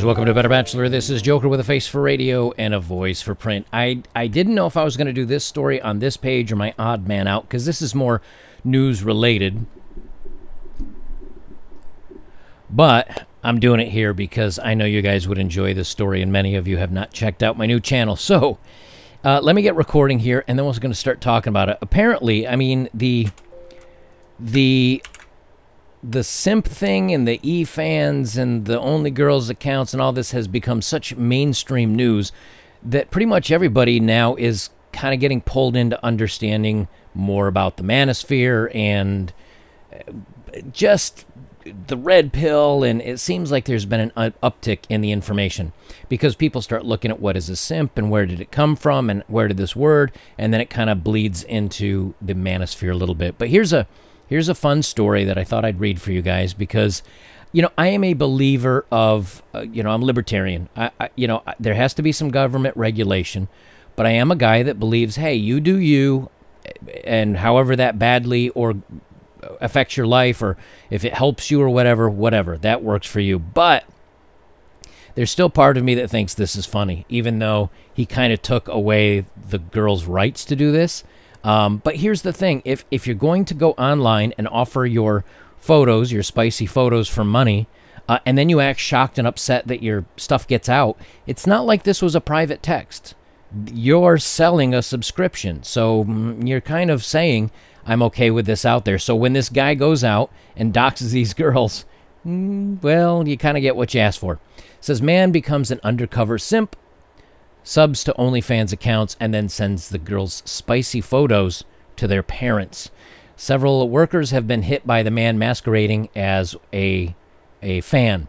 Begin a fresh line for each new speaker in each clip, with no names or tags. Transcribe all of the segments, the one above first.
guys, welcome to Better Bachelor. This is Joker with a face for radio and a voice for print. I I didn't know if I was going to do this story on this page or my odd man out because this is more news related. But I'm doing it here because I know you guys would enjoy this story, and many of you have not checked out my new channel. So uh, let me get recording here, and then we're going to start talking about it. Apparently, I mean the the the simp thing and the e fans and the only girls accounts and all this has become such mainstream news that pretty much everybody now is kind of getting pulled into understanding more about the manosphere and uh, just the red pill and it seems like there's been an uptick in the information because people start looking at what is a simp and where did it come from and where did this word and then it kind of bleeds into the manosphere a little bit. But here's a Here's a fun story that I thought I'd read for you guys because, you know, I am a believer of, uh, you know, I'm libertarian. I, I, you know, there has to be some government regulation, but I am a guy that believes, hey, you do you, and however that badly or affects your life or if it helps you or whatever, whatever, that works for you. But there's still part of me that thinks this is funny, even though he kind of took away the girl's rights to do this. Um, but here's the thing: if if you're going to go online and offer your photos, your spicy photos for money, uh, and then you act shocked and upset that your stuff gets out, it's not like this was a private text. You're selling a subscription, so mm, you're kind of saying, "I'm okay with this out there." So when this guy goes out and doxes these girls, mm, well, you kind of get what you asked for. It says man becomes an undercover simp subs to OnlyFans accounts, and then sends the girls' spicy photos to their parents. Several workers have been hit by the man masquerading as a, a fan.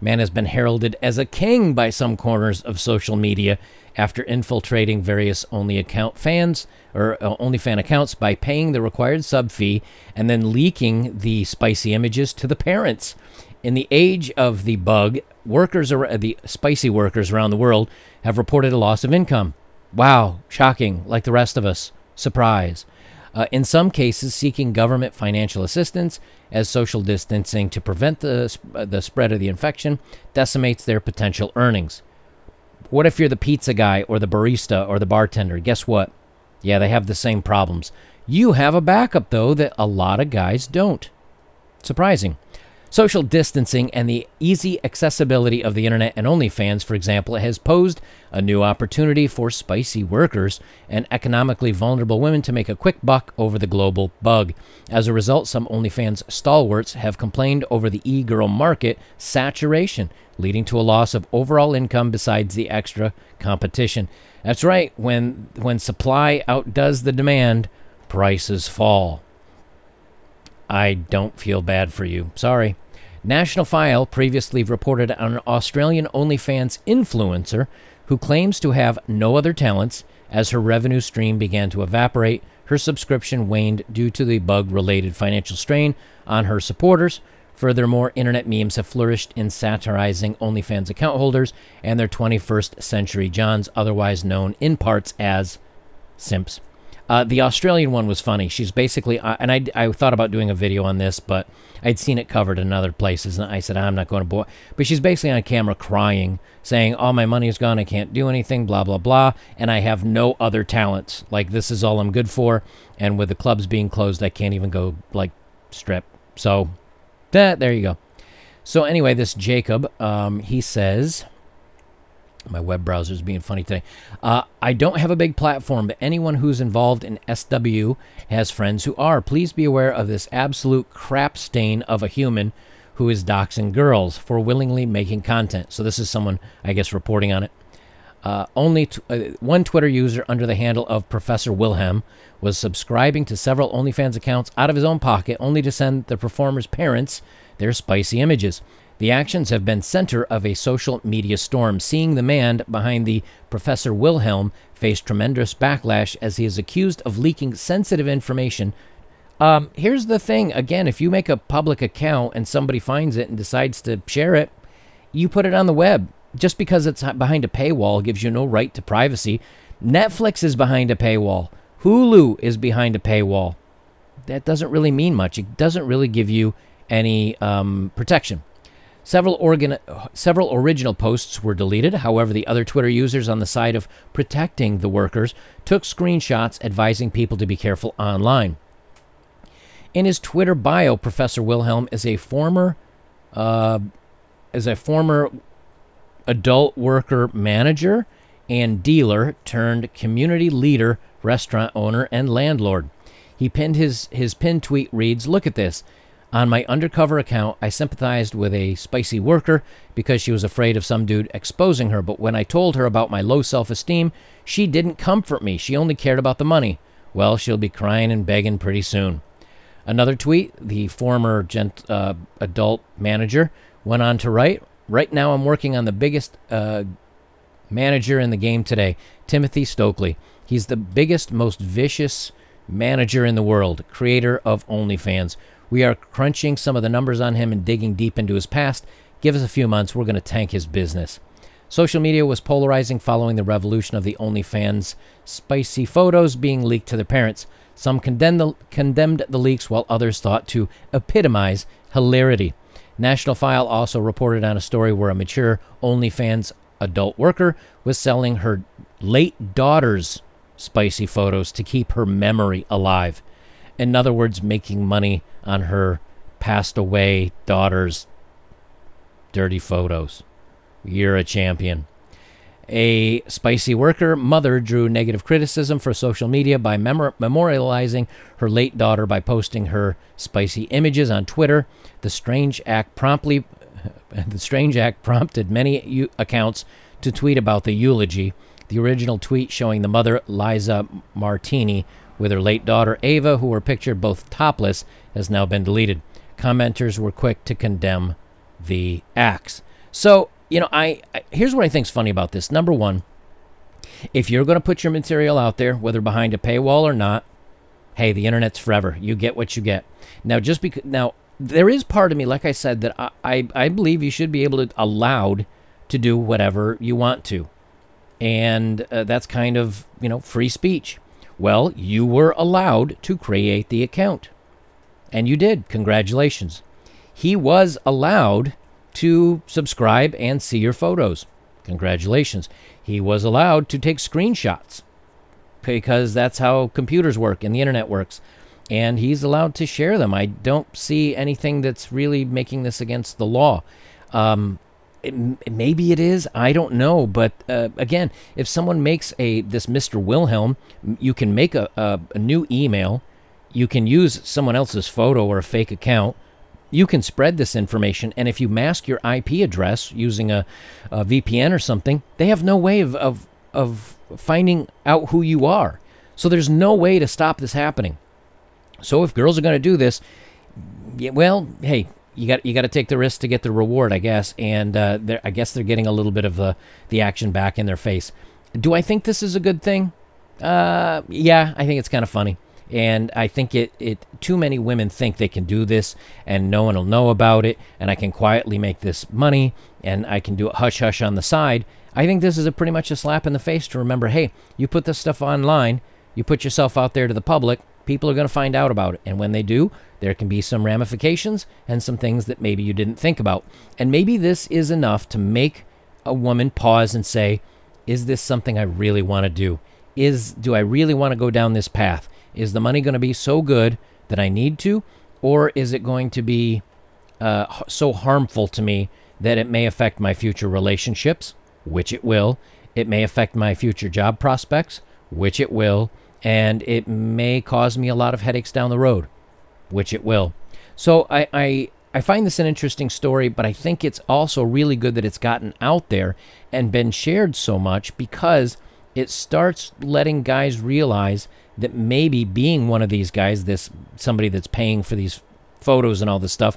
Man has been heralded as a king by some corners of social media after infiltrating various only account fans or uh, only fan accounts by paying the required sub fee and then leaking the spicy images to the parents. In the age of the bug, workers the spicy workers around the world have reported a loss of income. Wow, shocking, like the rest of us. Surprise. Uh, in some cases, seeking government financial assistance as social distancing to prevent the, the spread of the infection decimates their potential earnings. What if you're the pizza guy or the barista or the bartender? Guess what? Yeah, they have the same problems. You have a backup, though, that a lot of guys don't. Surprising. Social distancing and the easy accessibility of the internet and OnlyFans, for example, has posed a new opportunity for spicy workers and economically vulnerable women to make a quick buck over the global bug. As a result, some OnlyFans stalwarts have complained over the e girl market saturation, leading to a loss of overall income besides the extra competition. That's right, when, when supply outdoes the demand, prices fall. I don't feel bad for you. Sorry. National File previously reported on an Australian OnlyFans influencer who claims to have no other talents. As her revenue stream began to evaporate, her subscription waned due to the bug related financial strain on her supporters. Furthermore, internet memes have flourished in satirizing OnlyFans account holders and their 21st century Johns, otherwise known in parts as simps. Uh, the Australian one was funny. She's basically, uh, and I, I thought about doing a video on this, but I'd seen it covered in other places, and I said I'm not going to bore. But she's basically on camera crying, saying, "All my money is gone. I can't do anything. Blah blah blah, and I have no other talents. Like this is all I'm good for. And with the clubs being closed, I can't even go like strip. So, that there you go. So anyway, this Jacob, um, he says. My web browser is being funny today. Uh, I don't have a big platform, but anyone who's involved in SW has friends who are. Please be aware of this absolute crap stain of a human who is doxing girls for willingly making content. So this is someone, I guess, reporting on it. Uh, only uh, one Twitter user under the handle of Professor Wilhelm was subscribing to several OnlyFans accounts out of his own pocket, only to send the performers' parents their spicy images. The actions have been center of a social media storm, seeing the man behind the Professor Wilhelm face tremendous backlash as he is accused of leaking sensitive information. Um, here's the thing again, if you make a public account and somebody finds it and decides to share it, you put it on the web. Just because it's behind a paywall gives you no right to privacy. Netflix is behind a paywall. Hulu is behind a paywall. That doesn't really mean much. It doesn't really give you any um, protection. Several, organ- several original posts were deleted. However, the other Twitter users on the side of protecting the workers took screenshots advising people to be careful online. In his Twitter bio, Professor Wilhelm is a former uh, is a former adult worker manager and dealer turned community leader, restaurant owner, and landlord. He pinned his his pinned tweet reads, "Look at this. On my undercover account, I sympathized with a spicy worker because she was afraid of some dude exposing her, but when I told her about my low self-esteem, she didn't comfort me. She only cared about the money. Well, she'll be crying and begging pretty soon." Another tweet, the former gent, uh, adult manager went on to write, Right now, I'm working on the biggest uh, manager in the game today, Timothy Stokely. He's the biggest, most vicious manager in the world, creator of OnlyFans. We are crunching some of the numbers on him and digging deep into his past. Give us a few months, we're going to tank his business. Social media was polarizing following the revolution of the OnlyFans spicy photos being leaked to their parents. Some condemned the, condemned the leaks, while others thought to epitomize hilarity. National File also reported on a story where a mature OnlyFans adult worker was selling her late daughter's spicy photos to keep her memory alive. In other words, making money on her passed away daughter's dirty photos. You're a champion. A spicy worker mother drew negative criticism for social media by memor- memorializing her late daughter by posting her spicy images on Twitter. The strange act promptly the strange act prompted many u- accounts to tweet about the eulogy. The original tweet showing the mother Liza Martini with her late daughter Ava, who were pictured both topless, has now been deleted. Commenters were quick to condemn the acts. So you know, I, I here's what I think's funny about this. Number one, if you're going to put your material out there, whether behind a paywall or not, hey, the internet's forever. You get what you get. Now, just because now there is part of me, like I said, that I, I, I believe you should be able to allowed to do whatever you want to, and uh, that's kind of you know free speech. Well, you were allowed to create the account, and you did. Congratulations. He was allowed to subscribe and see your photos. Congratulations. He was allowed to take screenshots because that's how computers work and the internet works. And he's allowed to share them. I don't see anything that's really making this against the law. Um, it, maybe it is. I don't know. But uh, again, if someone makes a this Mr. Wilhelm, you can make a, a, a new email. You can use someone else's photo or a fake account you can spread this information. And if you mask your IP address using a, a VPN or something, they have no way of, of, of finding out who you are. So there's no way to stop this happening. So if girls are going to do this, yeah, well, hey, you got you got to take the risk to get the reward, I guess. And uh, I guess they're getting a little bit of the the action back in their face. Do I think this is a good thing? Uh, yeah, I think it's kind of funny and I think it, it too many women think they can do this and no one will know about it and I can quietly make this money and I can do it hush hush on the side. I think this is a pretty much a slap in the face to remember, hey, you put this stuff online, you put yourself out there to the public, people are going to find out about it. And when they do, there can be some ramifications and some things that maybe you didn't think about. And maybe this is enough to make a woman pause and say, is this something I really want to do? Is do I really want to go down this path? Is the money going to be so good that I need to, or is it going to be uh, so harmful to me that it may affect my future relationships, which it will. It may affect my future job prospects, which it will. And it may cause me a lot of headaches down the road, which it will. So I, I, I find this an interesting story, but I think it's also really good that it's gotten out there and been shared so much because it starts letting guys realize that maybe being one of these guys, this somebody that's paying for these photos and all this stuff,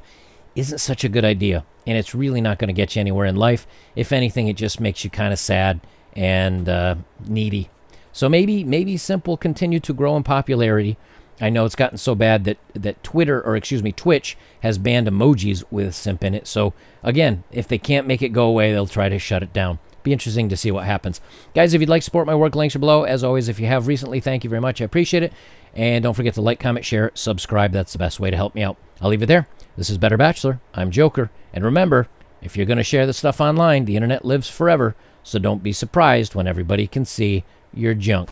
isn't such a good idea. And it's really not going to get you anywhere in life. If anything, it just makes you kind of sad and uh, needy. So maybe maybe simple continue to grow in popularity. I know it's gotten so bad that that Twitter or excuse me Twitch has banned emojis with simp in it. So again, if they can't make it go away, they'll try to shut it down be interesting to see what happens. Guys, if you'd like to support my work, links are below. As always, if you have recently, thank you very much. I appreciate it. And don't forget to like, comment, share, subscribe. That's the best way to help me out. I'll leave it there. This is Better Bachelor. I'm Joker. And remember, If you're going to share the stuff online, the internet lives forever, so don't be surprised when everybody can see your junk.